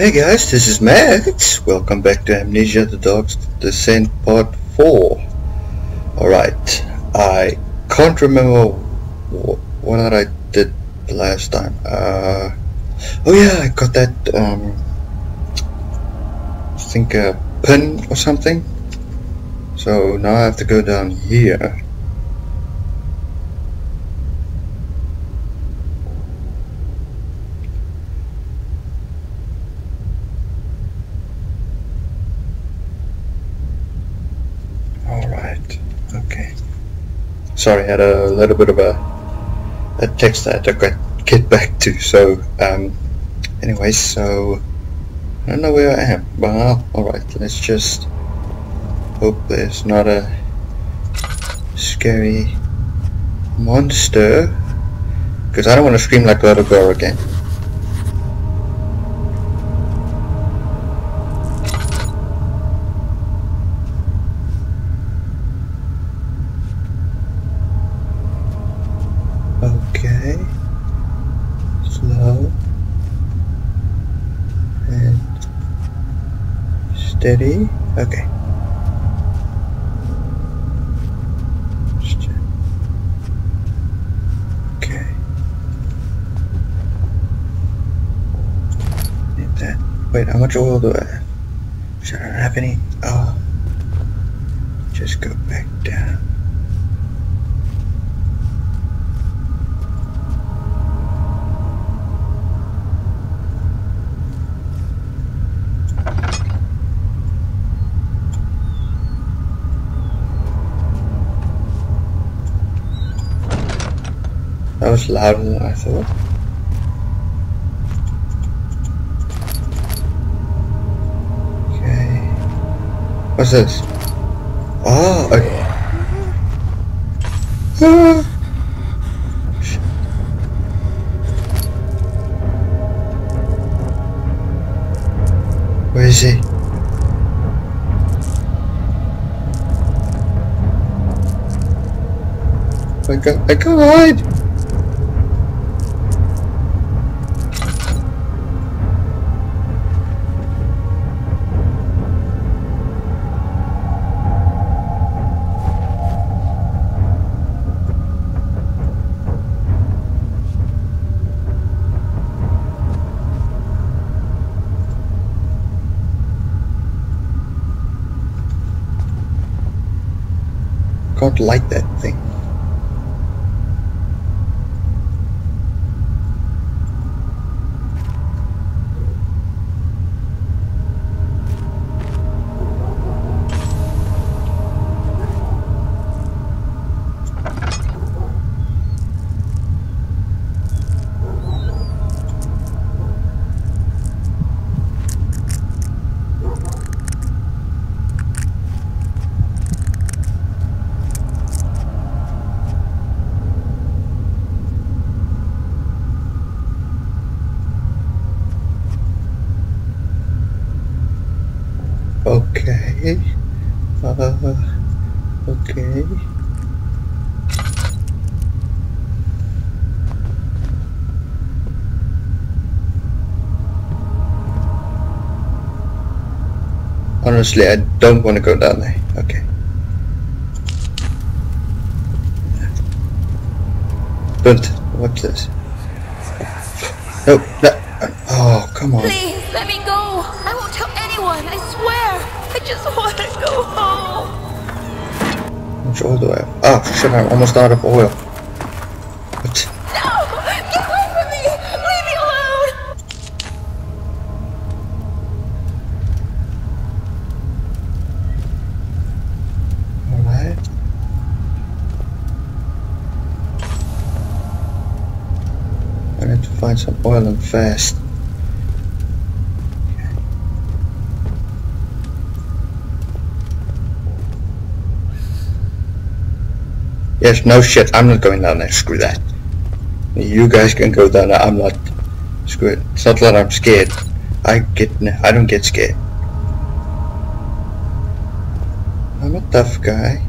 Hey guys, this is Max. Welcome back to Amnesia the Dark Descent Part 4. Alright, I can't remember wh what I did last time. Uh, oh yeah, I got that, um, I think a pin or something. So now I have to go down here. Sorry, I had a little bit of a, a text that I had to get back to. So, um, anyway, so I don't know where I am. Well, alright, let's just hope there's not a scary monster. Because I don't want to scream like a little girl again. Steady. Okay. Okay. Need that. Wait, how much oil do I have? Should I have any? Oh. Just go back down. That was louder than I thought. Okay. What's this? Oh, okay. Ah. Where is he? I can't, I can't hide! Can't that thing. Okay. Uh, okay. Honestly, I don't want to go down there. Okay. But what's this? No, no. Oh, come on. Please, let me go. I won't tell anyone, I swear. I just want to go home. Much oil do I have? Oh, shit, I'm almost out of oil. Fast. Yes, no shit, I'm not going down there, screw that. You guys can go down there, I'm not. Screw it. It's not that I'm scared. I get, I don't get scared. I'm a tough guy.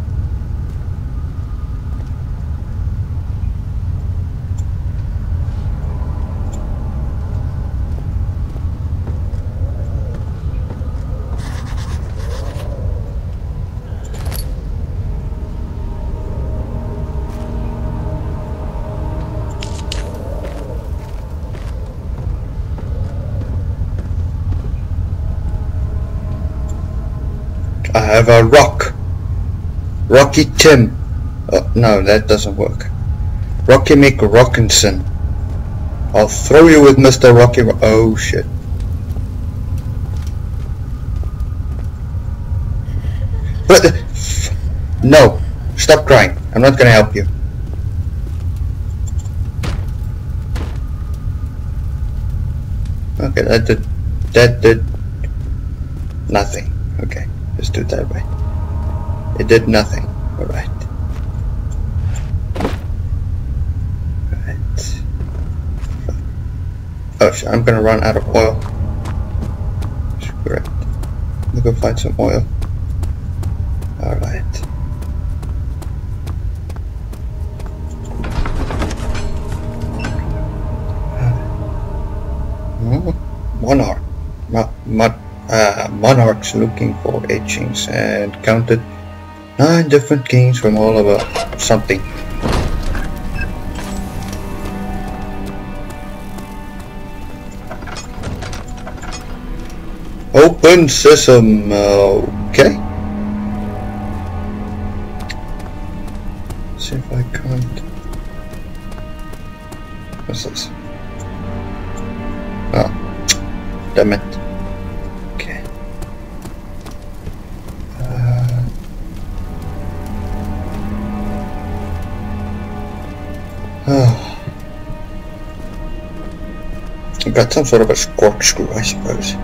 Have a rock. Rocky Tim. Oh, no, that doesn't work. Rocky Mick Rockinson. I'll throw you with Mr. Rocky. Ro oh shit. But no, stop crying. I'm not gonna help you. Okay, that did that did nothing. It that way. It did nothing. Alright. Right. Oh I'm gonna run out of oil. Screw it. Let me go find some oil. Alright. Hmm? one Monarch. Mo mo uh, monarchs looking for etchings and counted nine different kings from all over something. Open sesame, okay. I've some sort of a corkscrew, I suppose.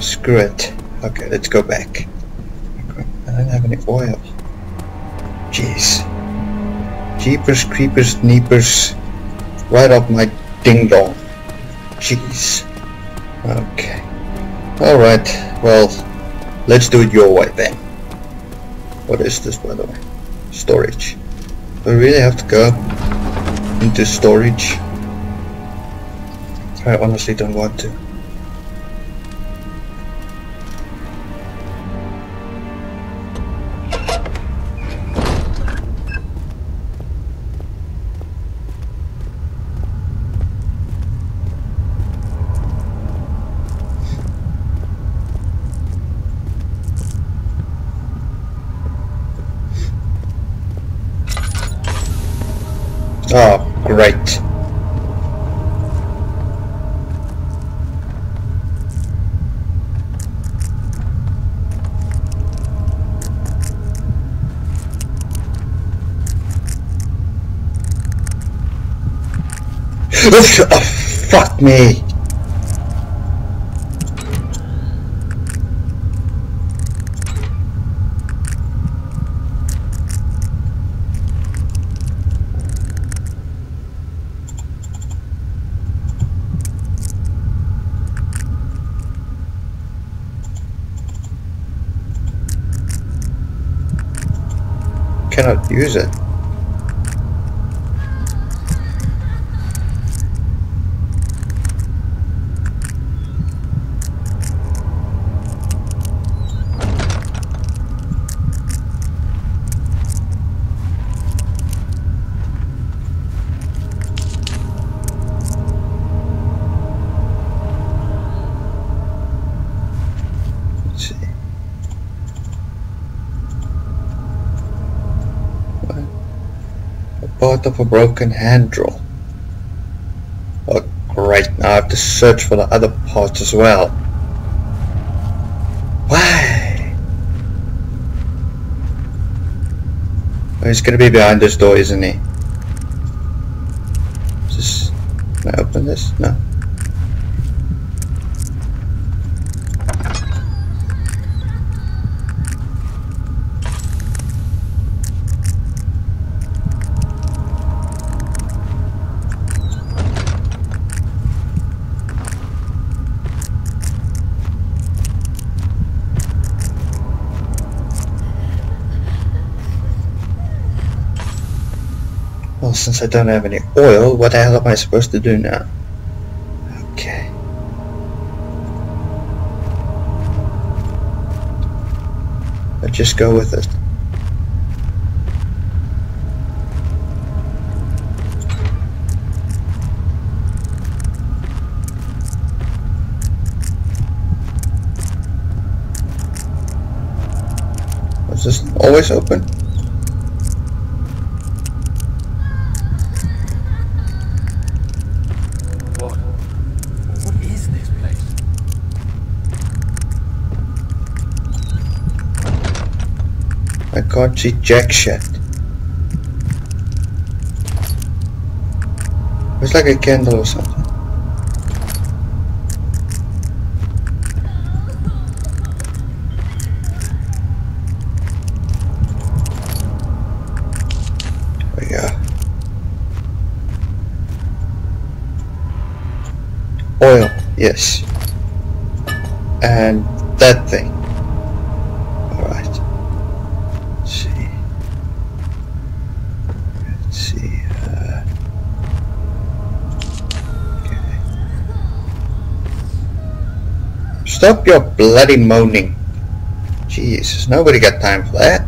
Screw it. Okay, let's go back. I don't have any oil. Jeepers, creepers, neepers. Right up my ding dong. Jeez. Okay. Alright, well, let's do it your way then. What is this by the way? Storage. I really have to go into storage? I honestly don't want to. Oh, fuck me. Cannot use it. Part of a broken hand drill. Oh, great. Now I have to search for the other parts as well. Why? Oh, he's gonna be behind this door, isn't he? This... Can I open this? No. Well, since I don't have any oil, what the hell am I supposed to do now? Okay. But just go with it. Is this always open? Can't jack shit. It's like a candle or something. Oh, Go. Oil, yes. And that thing. Stop your bloody moaning. Jesus, nobody got time for that.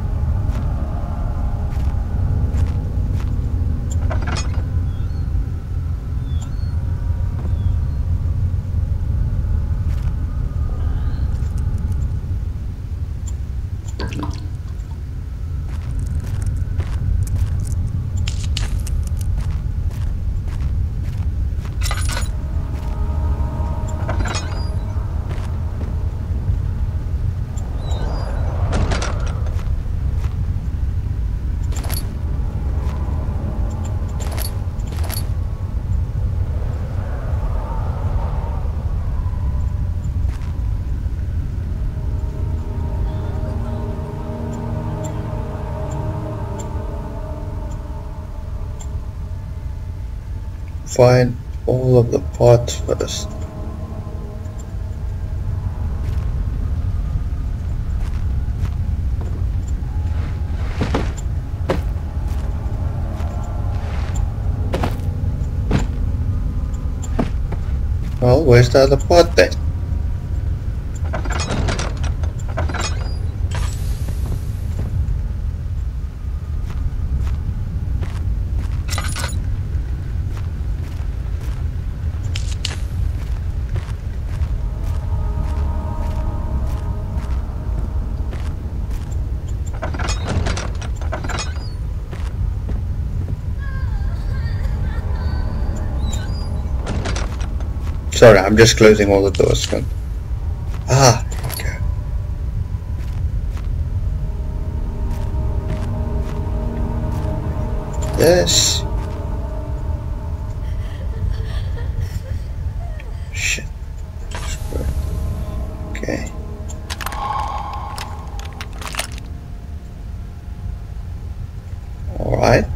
Find all of the parts first. Well, where's the other part then? Sorry, I'm just closing all the doors. Ah. Yes. Shit. Okay. Alright.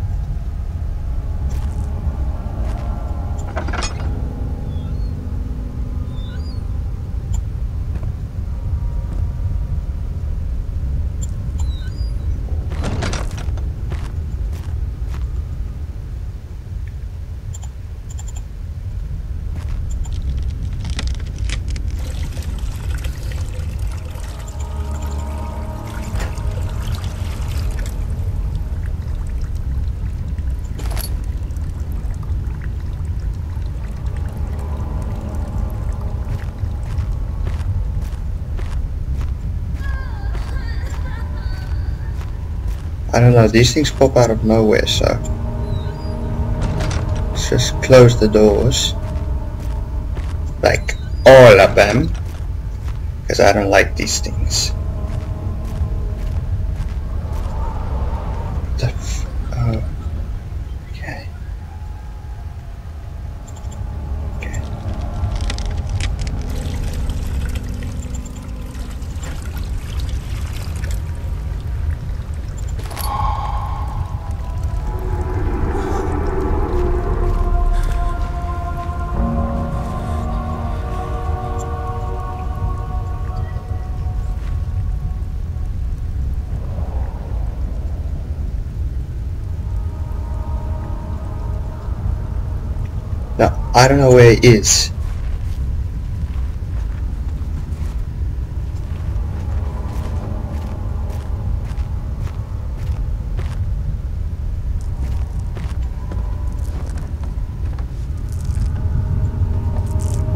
I don't know, these things pop out of nowhere, so let's just close the doors. Like all of them. Because I don't like these things. Is, it is.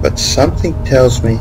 But something tells me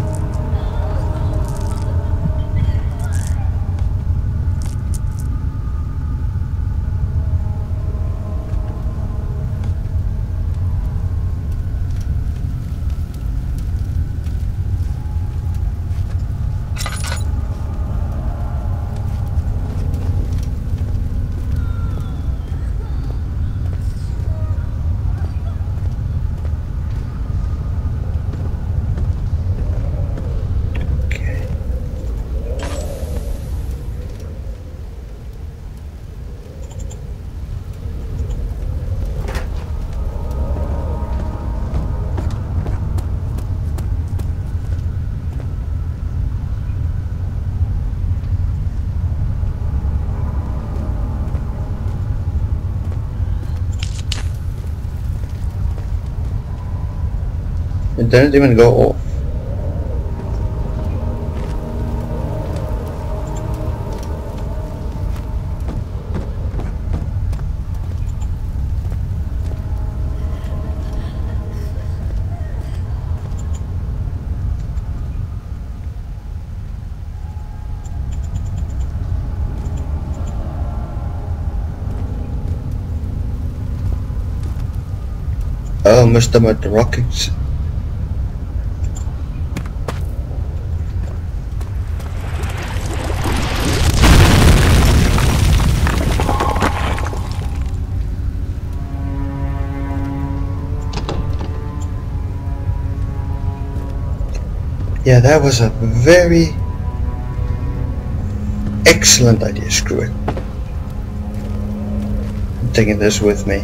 didn't even go off. Uh, oh, Mr. Mud Rockets. Yeah, that was a very excellent idea. Screw it. I'm taking this with me.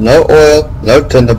No oil, no tinder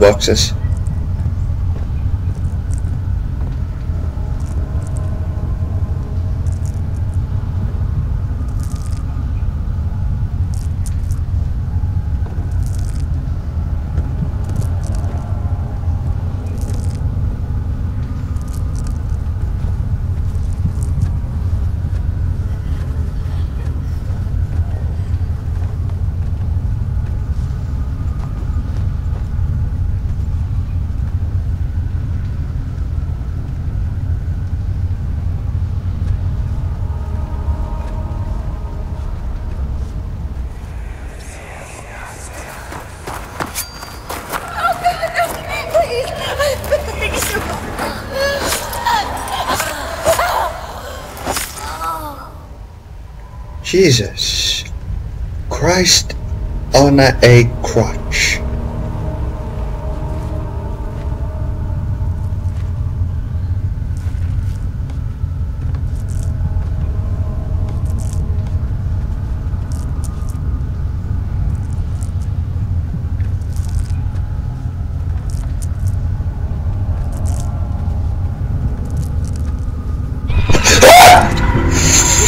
Jesus Christ on a crutch.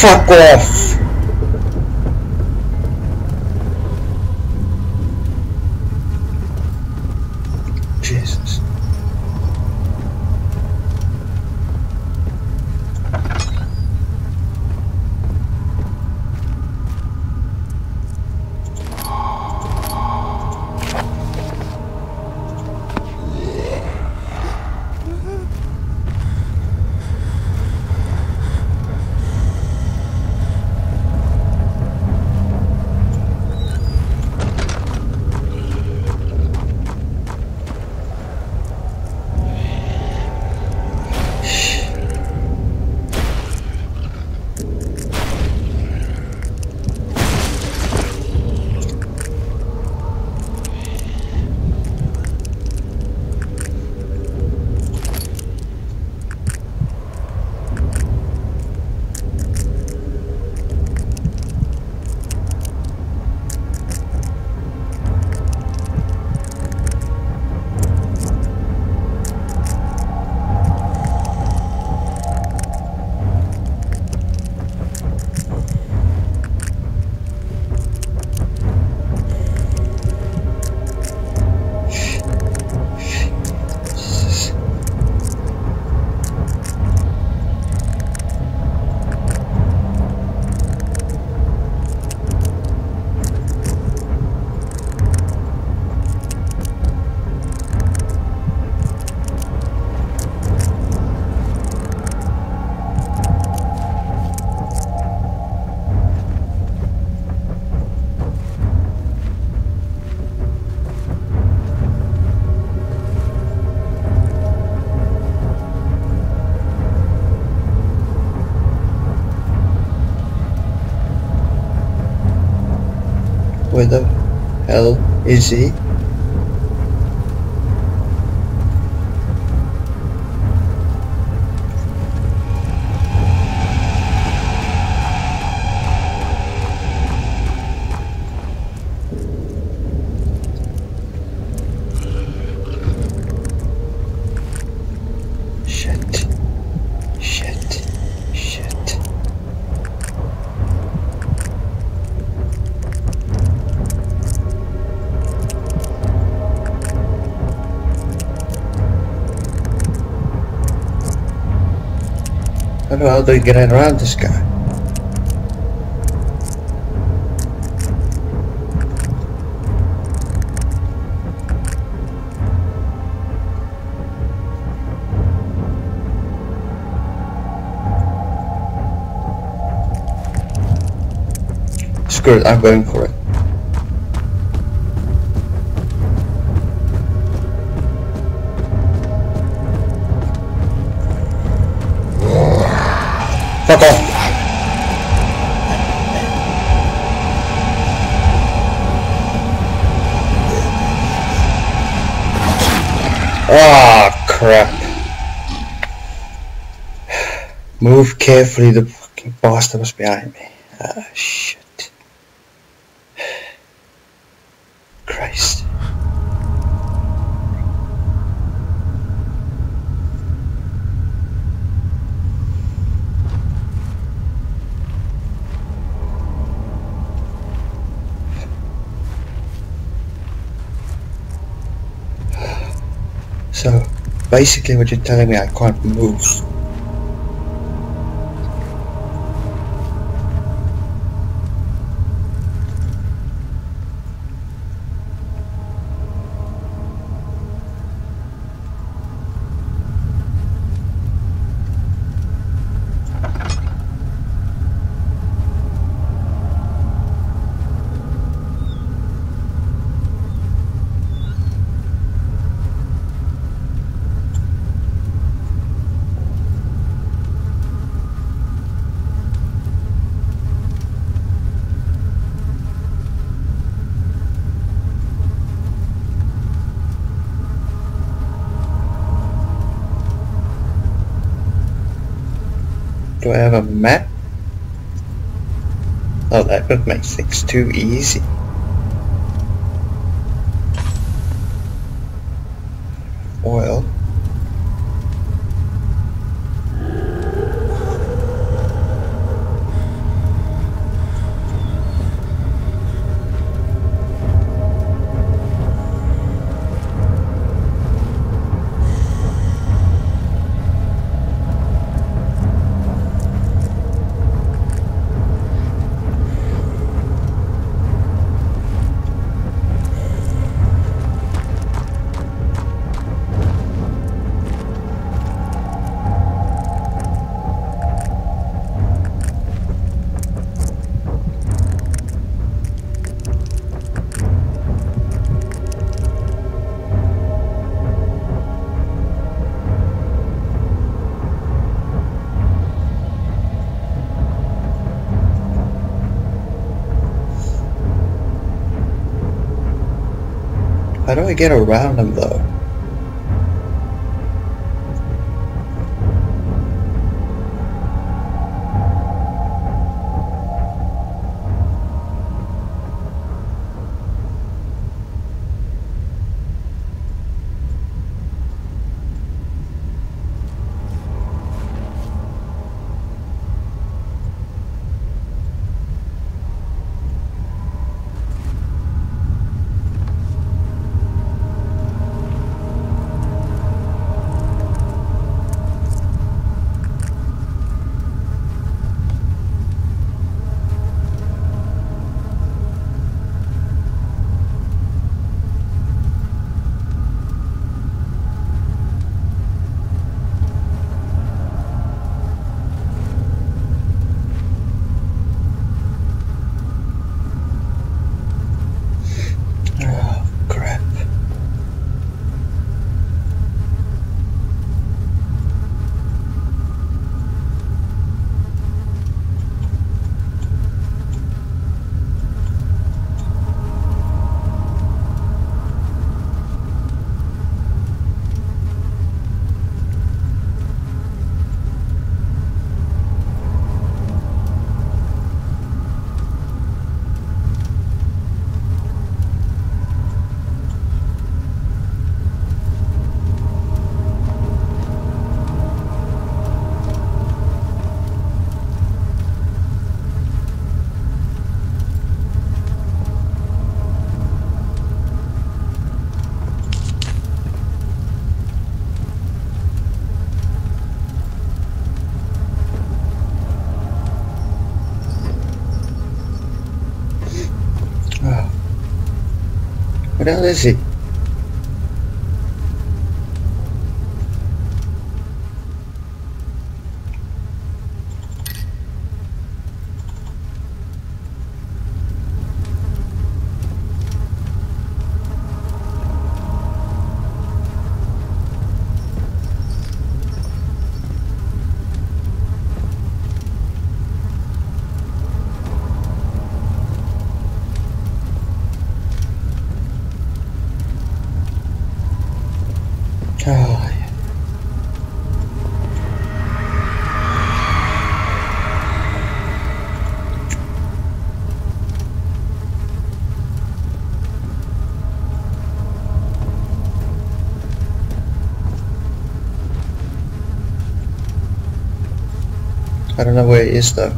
Fuck off! Hell is How the hell do we get around this guy? Screw it, I'm going for it. Fuck off! Ah, crap. Move carefully, the fucking bastard was behind me. Ah, shit. Christ. So, basically what you're telling me I can't move. Do I have a map? Oh, that would make things too easy. How do I get around them though? Else is he? Oh, yeah. I don't know where he is though.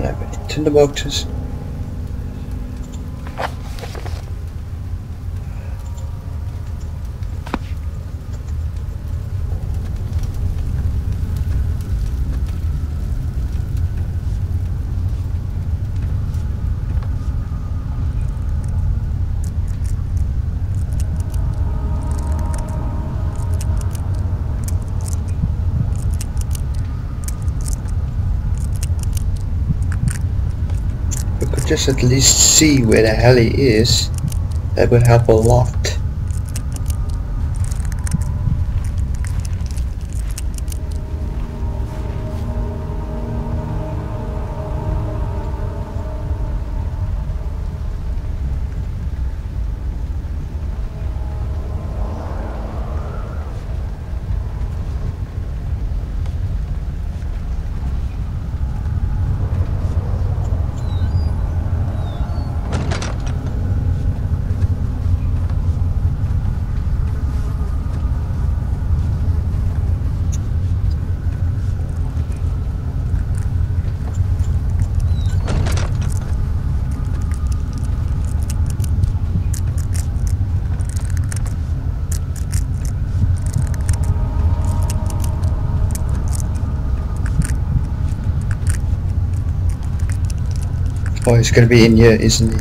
Yeah, but tinderboxes. we just at least see where the hell he is, that would help a lot. He's gonna be in here, isn't he?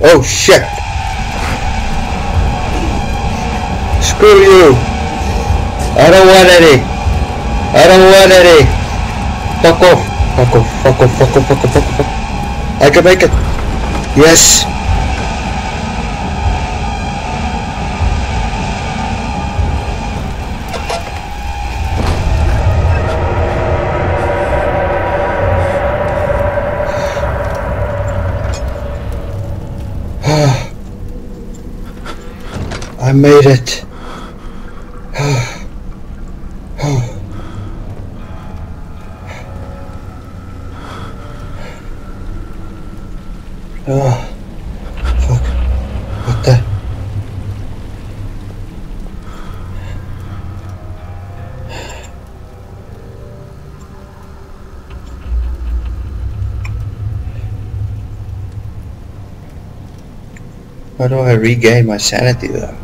Oh shit! Screw you! I don't want any! I don't want any! Fuck off! Fuck off, fuck off, fuck off, fuck off, fuck off, fuck off. I can make it! Yes! I made it. Oh, fuck. What the? How do I regain my sanity though?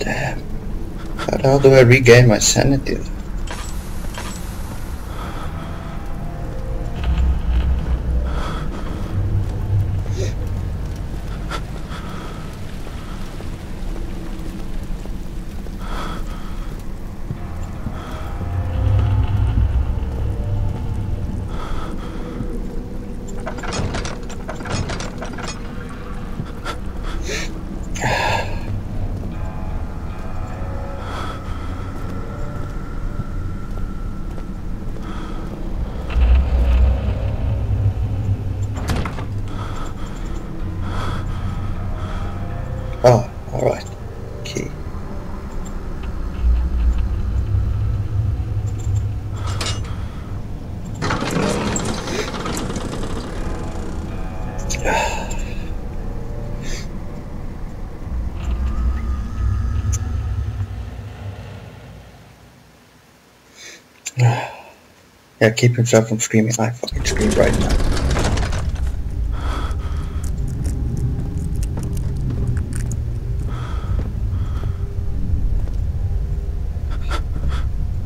Damn. How do I regain my sanity? Keep himself from screaming. I fucking scream right now.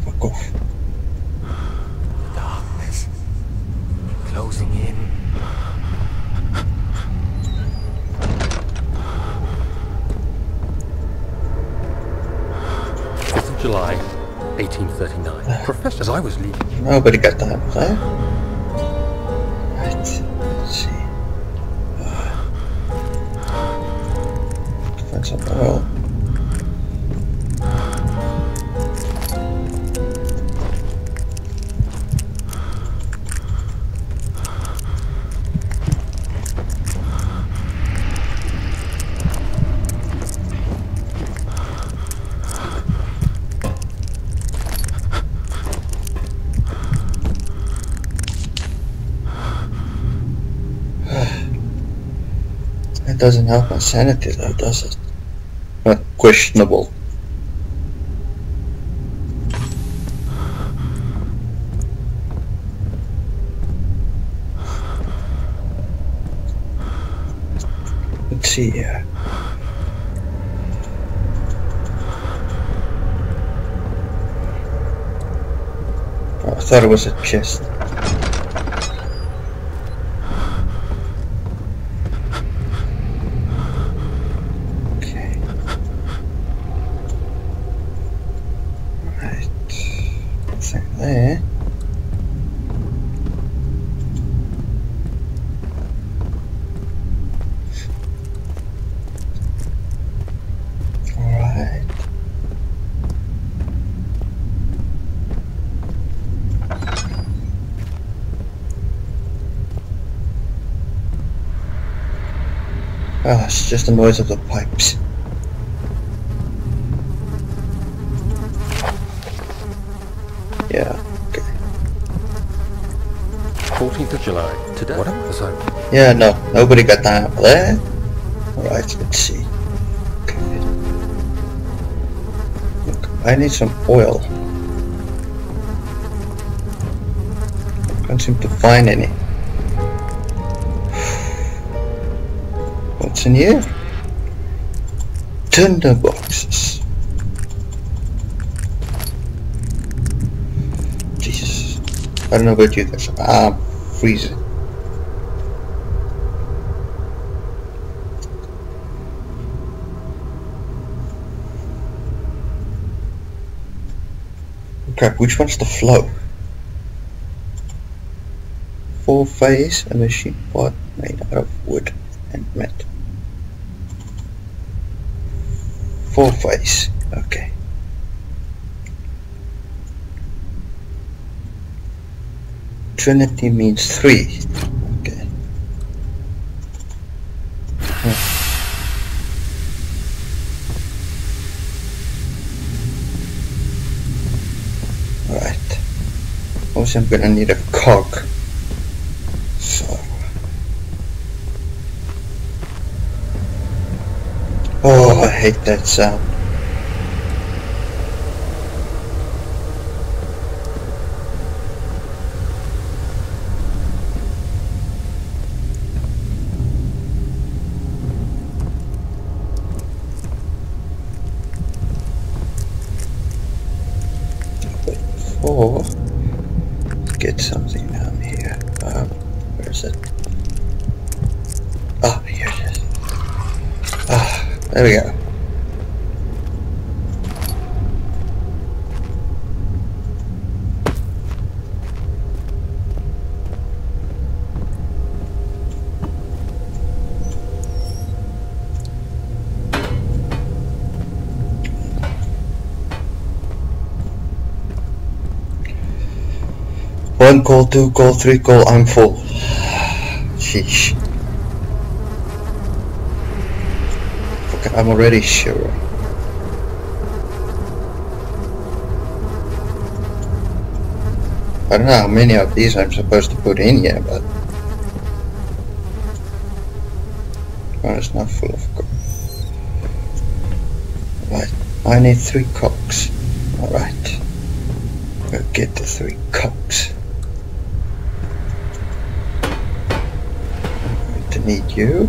Fuck off. Darkness. Closing in. Fifth of July, 1839. Professor, as I was leaving, Nobody got that. Right. Let's see. Find some oil. Doesn't help my sanity though, does it? Not questionable. Let's see here. Oh, I thought it was a chest. Okay. Right. Nothing there. Alright. Ah, it's just the noise of the pipes. Yeah, okay. 14th of July. Today. What am I? Yeah, no, nobody got time for that. Alright, let's see. Okay. Look, I need some oil. Can't seem to find any. In here? Tinder boxes. Jesus. I don't know about you guys. I'm freezing. Crap, which one's the flow? Four phase, a machine part made out of wood and metal. Four phase, okay. Trinity means three. Okay. Alright. Also I'm gonna need a cog. So Oh I hate that sound. Before get something down here. Um, where is it? Oh, here it is. Ah, there we go. One call, two call, three call, I'm full. Sheesh. I'm already sure. I don't know how many of these I'm supposed to put in here, but oh, one is not full of coke. Right, I need three cocks. Alright. We'll get the three cokes. Need you.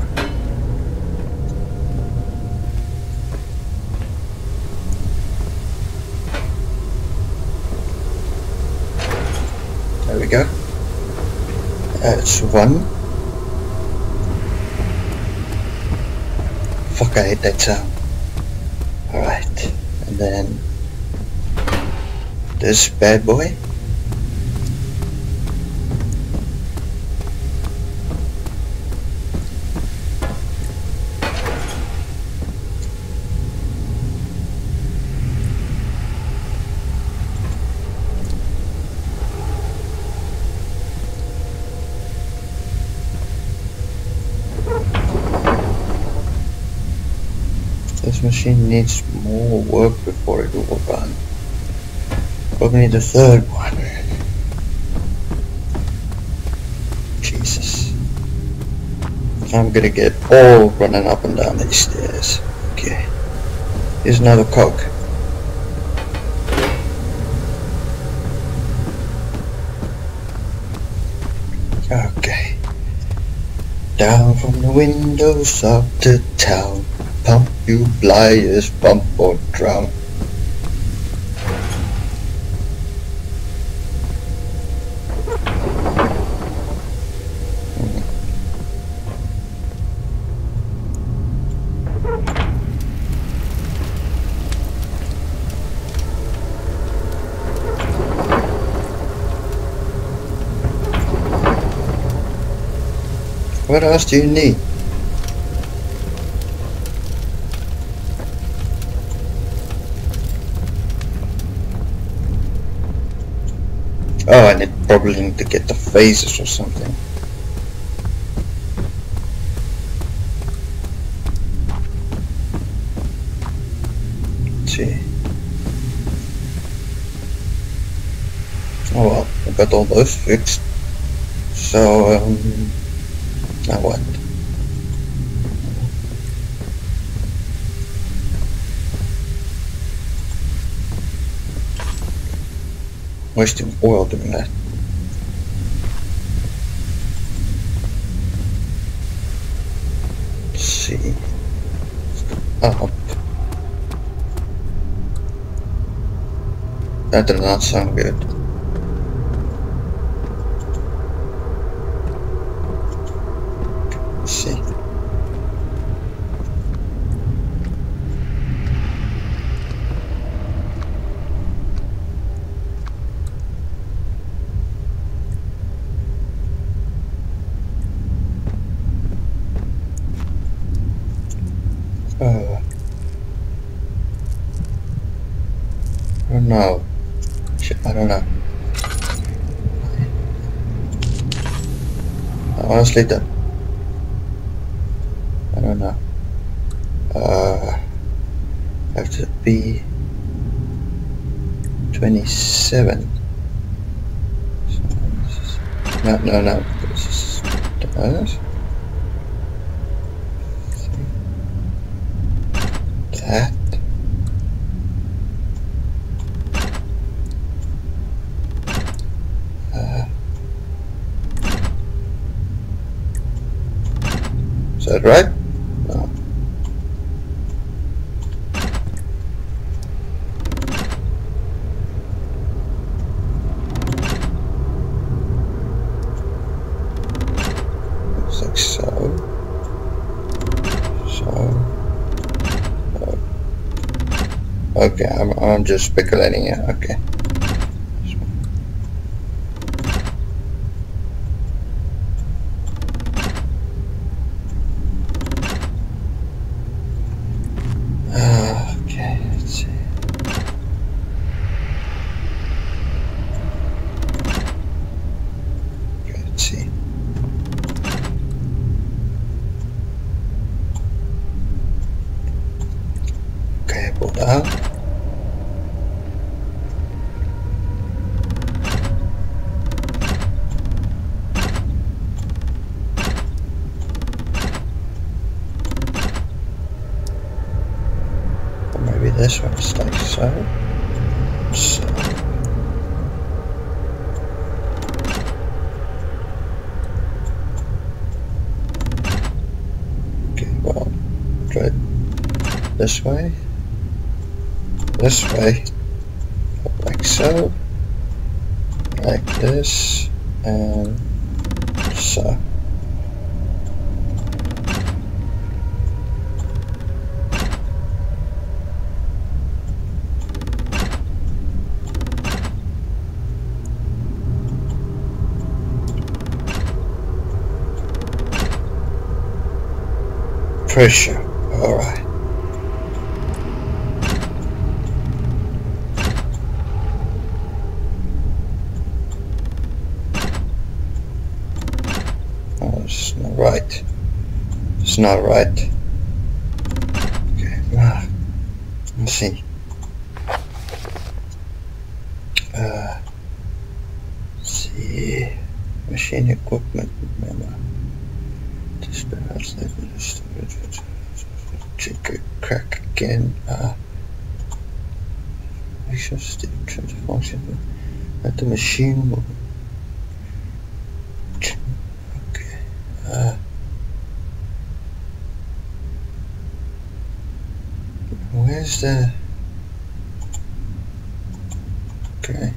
There we go. That's one. Fuck, I hate that sound. Alright, and then this bad boy. This machine needs more work before it will run. Probably the third one. Jesus. I'm gonna get all running up and down these stairs. Okay. Here's another coke. Okay. Down from the windows up to town. You flyers, pump or drown. What else do you need? Probably need to get the phases or something. See. Oh well, I got all those fixed. So, um, now what? Wasting oil doing that. Let's see. Up. That did not sound good. Let's see. Uh, I don't know. Shit, I don't know. I honestly don't. I don't know. Uh, have to be 27. So this is- No, no, no. This is that. That. Uh, is that right? Looks like so. So. Okay, I'm, I'm just speculating here. Okay. Maybe this one stays so. So. Okay, well, try it this way. This way. Like so. Like this. And so. Pressure, alright. Oh, it's not right. It's not right. Okay, ah, let's see. Uh, let's see. Machine equipment memo. Just, uh, let's- let's- let's- Check it, crack again. Uh, make sure still trying to function. Let the machine move. Okay. Uh, where's the? Okay.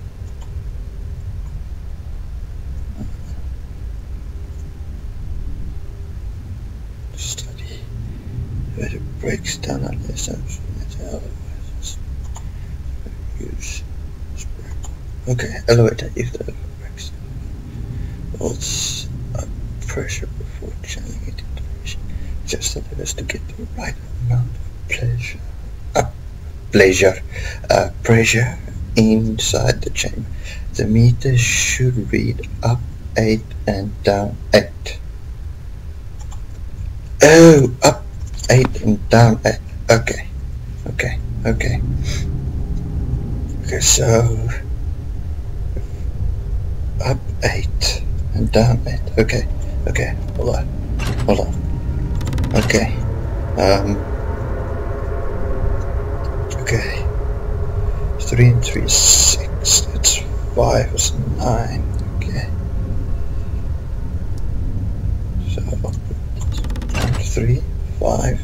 Study. Where it breaks down on this. Use. Okay, elevator if the breaks down. Let's up pressure before channeling it into pressure. Just as to get the right amount of pleasure. Uh, pleasure. Uh, pressure inside the chamber. The meter should read up 8 and down 8. Oh, up 8 and down 8. Okay. Okay. Okay. Okay, so up 8 and down 8. Okay. Okay. Hold on. Hold on. Okay. Um. Okay. 3 and 3 is 6. That's 5 is 9. Okay. So, 3, 5.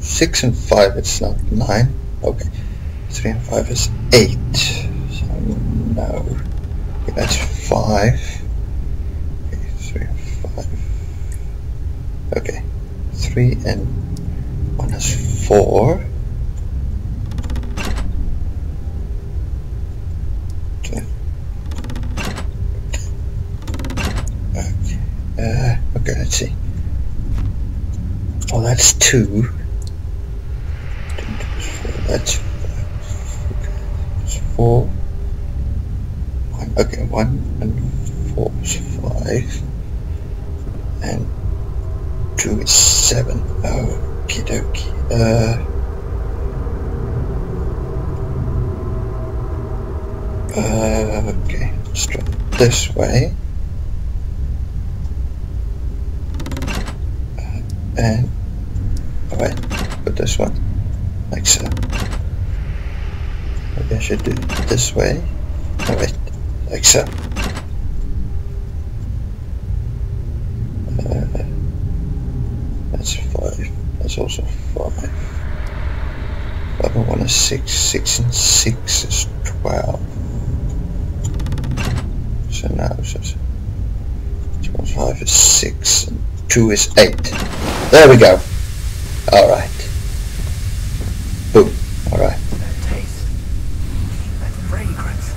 6 and 5 it's not 9. Okay. 3 and 5 is 8. So, no. Okay, that's 5. Okay, 3 and 5. Okay. 3 and 1 is 4. Okay. Okay. Uh, okay, let's see. Oh, that's 2. That's 4. 1. Okay, 1 and 4 is 5. And 2 is 7. Okie dokie. Uh, uh, okay, let's try this way. Uh, and, alright, put this one, like so. Maybe I should do it this way. Alright, like so. Uh, that's 5. That's also 5. 5 and 1 is 6. 6 and 6 is 12. So now 2 and 5 is 6 and 2 is 8. There we go. Alright. Boom. Alright. That taste, that fragrance,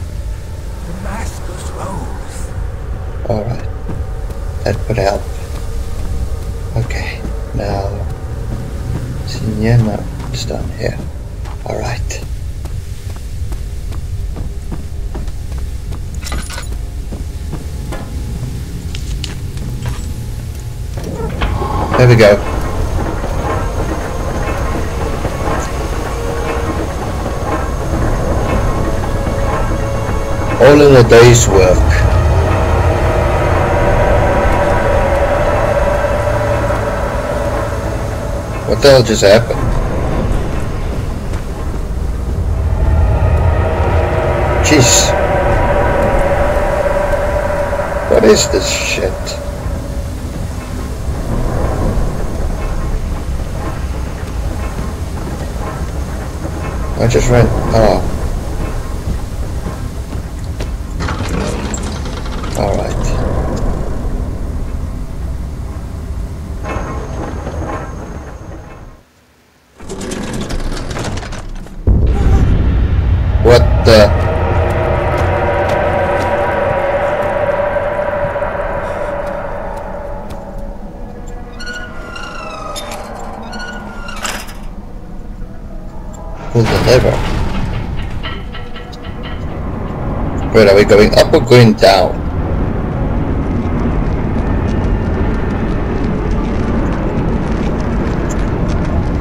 Damascus rose. Alright. That would help. Okay. Now. See, yeah, no. It's done here. Alright. There we go. All in a day's work. What the hell just happened? Jeez. What is this shit? I just ran. Oh. Uh, The. Wait, are we going up or going down?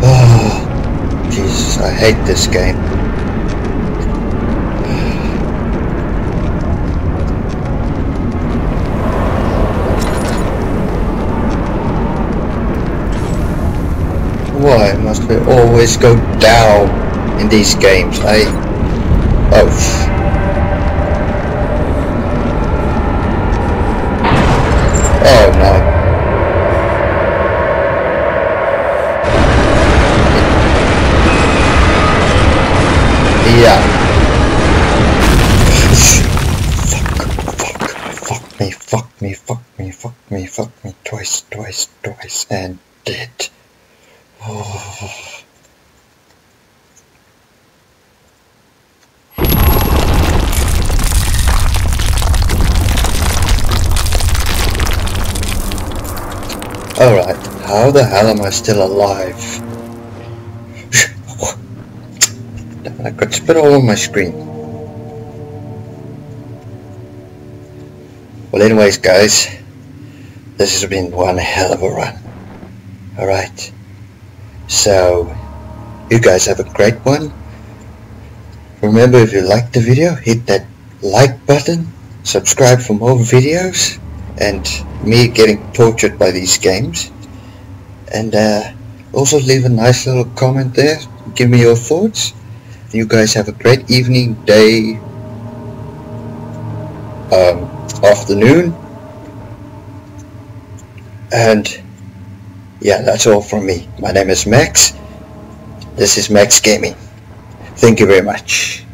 Oh, Jesus, I hate this game. Why must we always go down in these games? I... Oh. Oh no. Yeah. Fuck, fuck, fuck me, fuck me, fuck me, fuck me, fuck me, twice, twice, twice, and the hell am I still alive? I got spit all over my screen. Well anyways guys, this has been one hell of a run. Alright, so you guys have a great one. Remember if you liked the video, hit that like button, subscribe for more videos, and me getting tortured by these games. And uh, also leave a nice little comment there, give me your thoughts. You guys have a great evening, day, um, afternoon. And yeah, that's all from me. My name is Max. This is Max Gaming. Thank you very much.